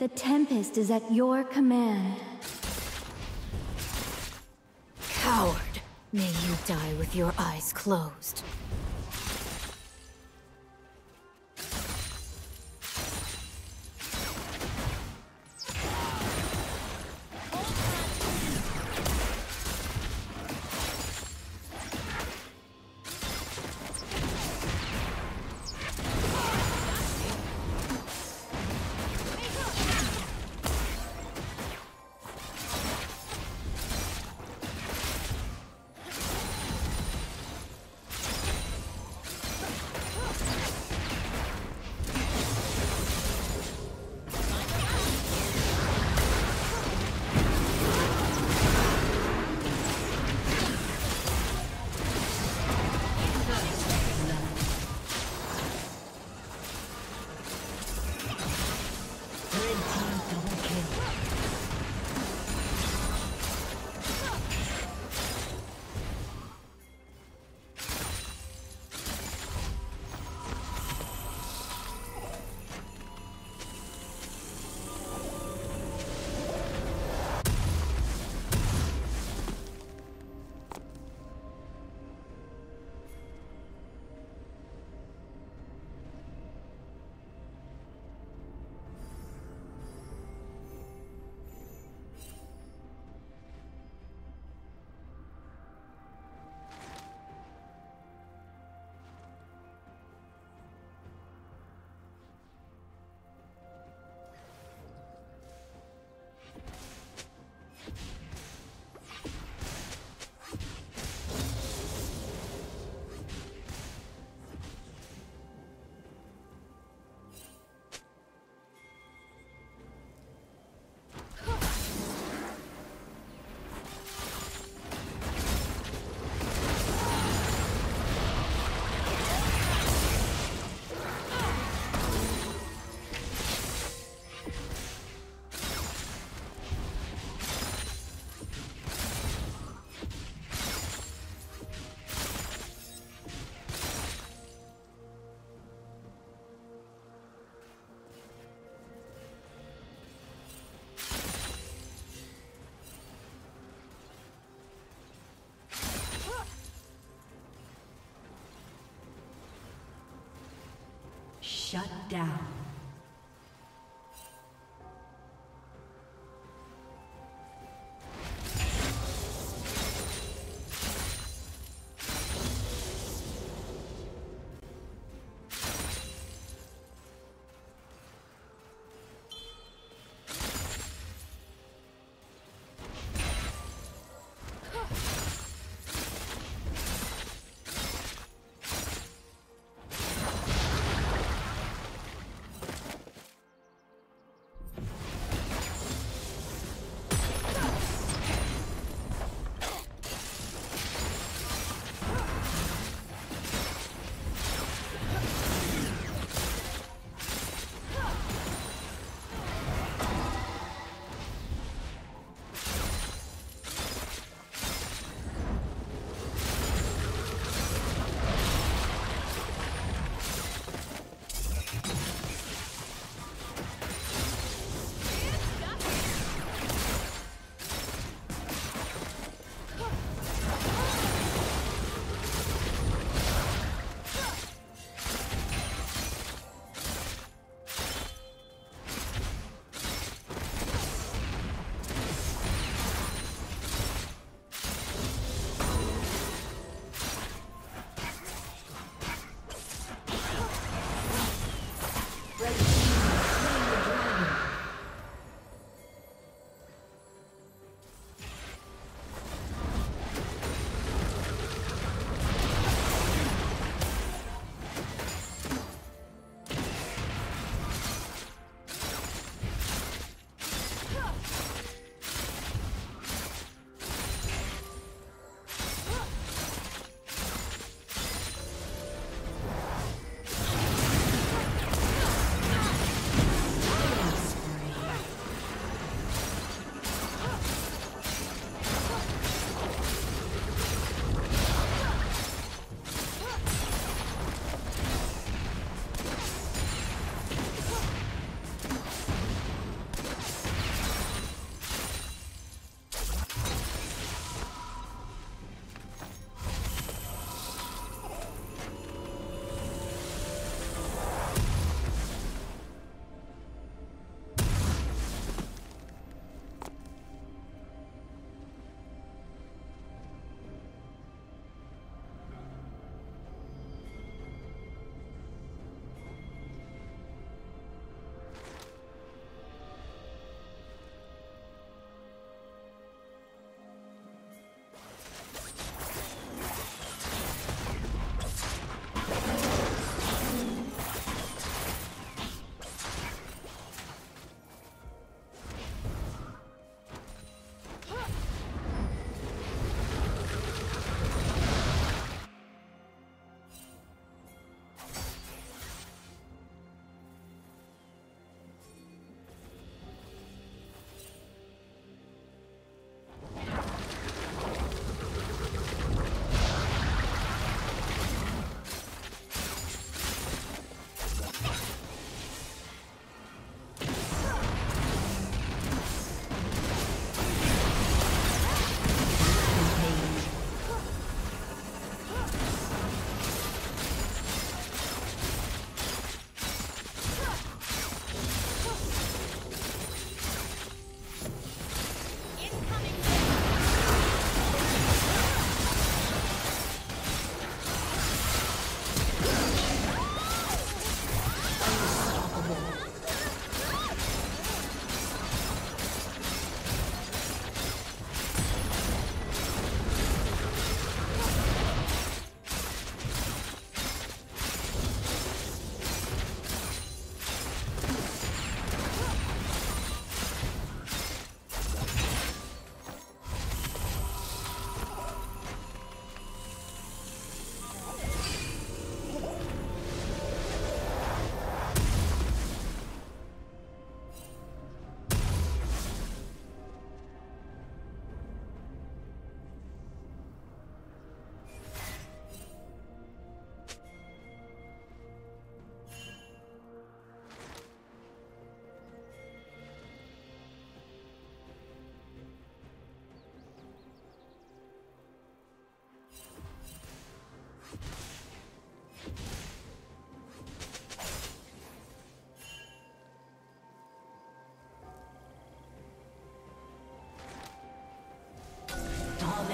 The Tempest is at your command. Coward! May you die with your eyes closed. Shut down.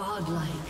Godlike.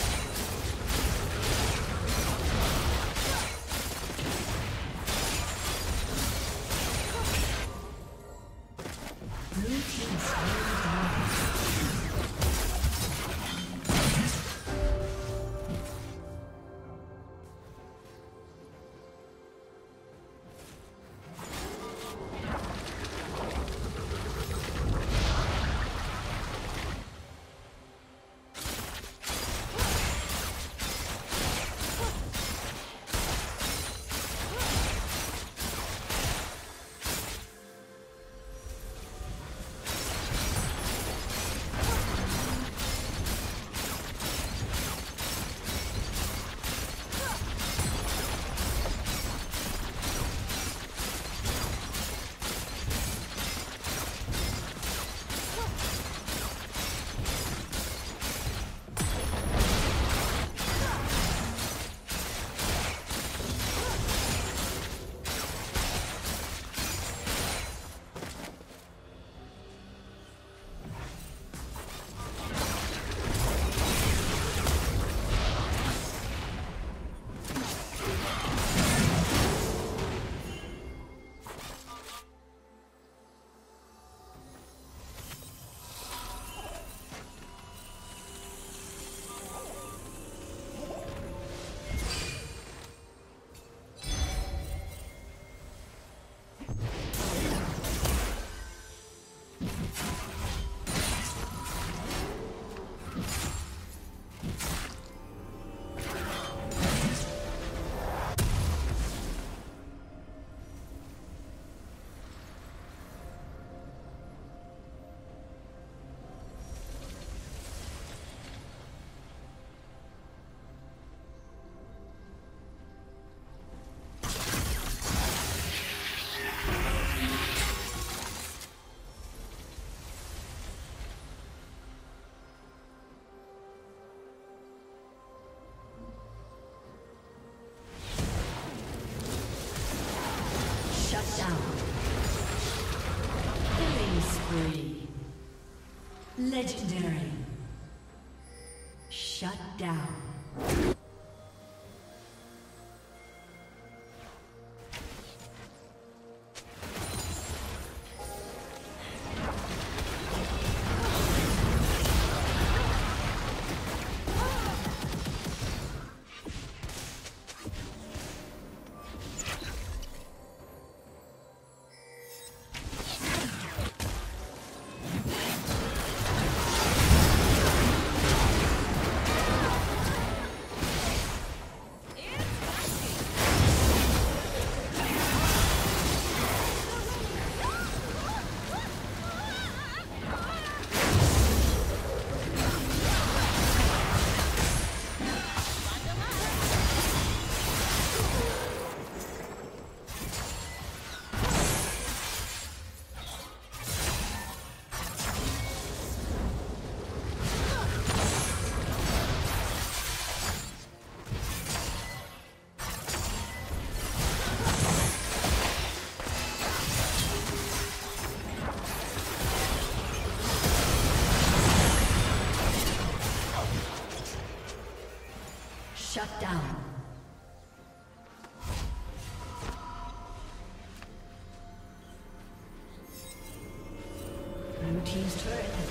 Legendary.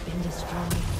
Been destroyed.